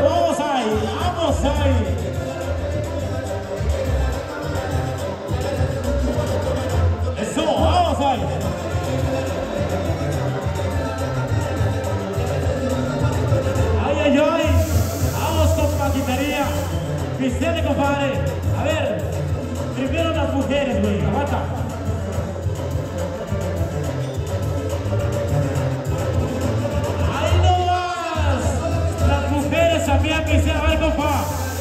vamos ahí, vamos ahí. Eso, vamos ahí. Ay, ay, ay. Vamos con paquitería. Vicente, compadre. A ver, primero las mujeres, güey. Aguanta. quem é terceiro do VAR.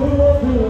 Good luck, good luck.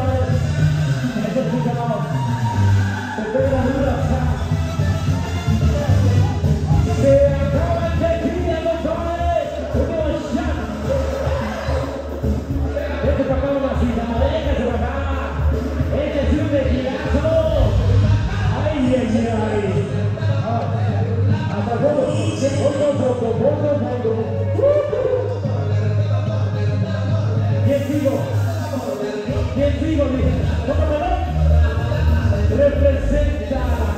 del Frigolis. Representa